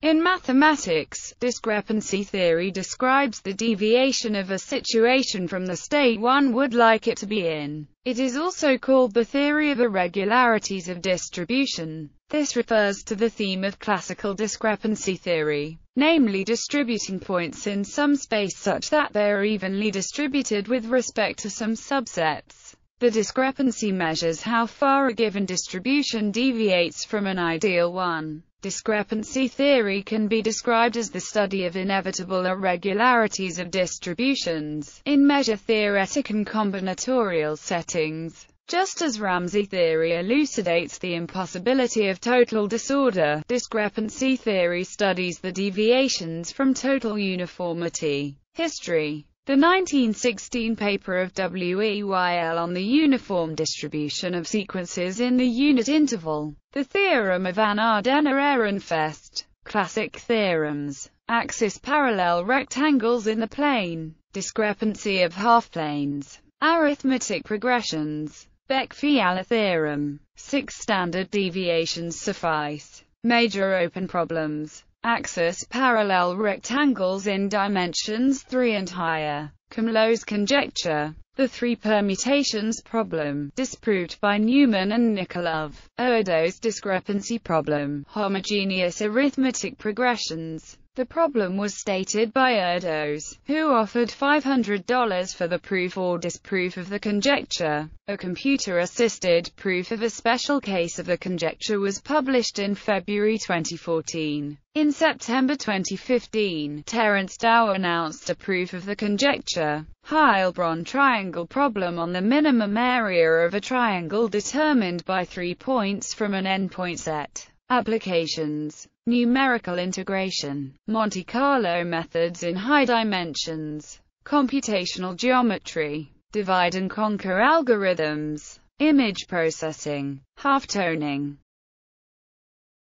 In mathematics, discrepancy theory describes the deviation of a situation from the state one would like it to be in. It is also called the theory of irregularities of distribution. This refers to the theme of classical discrepancy theory, namely distributing points in some space such that they are evenly distributed with respect to some subsets. The discrepancy measures how far a given distribution deviates from an ideal one. Discrepancy theory can be described as the study of inevitable irregularities of distributions, in measure theoretic and combinatorial settings. Just as Ramsey theory elucidates the impossibility of total disorder, discrepancy theory studies the deviations from total uniformity. History the 1916 paper of WEYL on the uniform distribution of sequences in the unit interval, the theorem of van Aardenne-Ehrenfest, classic theorems, axis parallel rectangles in the plane, discrepancy of half-planes, arithmetic progressions, Beck-Fiala theorem, six standard deviations suffice, major open problems, axis parallel rectangles in dimensions 3 and higher. Komlós conjecture, the three permutations problem, disproved by Newman and Nikolov. Erdos discrepancy problem, homogeneous arithmetic progressions, the problem was stated by Erdos, who offered $500 for the proof or disproof of the conjecture. A computer-assisted proof of a special case of the conjecture was published in February 2014. In September 2015, Terence Tao announced a proof of the conjecture, Heilbronn triangle problem on the minimum area of a triangle determined by three points from an n-point set. Applications numerical integration, Monte Carlo methods in high dimensions, computational geometry, divide and conquer algorithms, image processing, half-toning,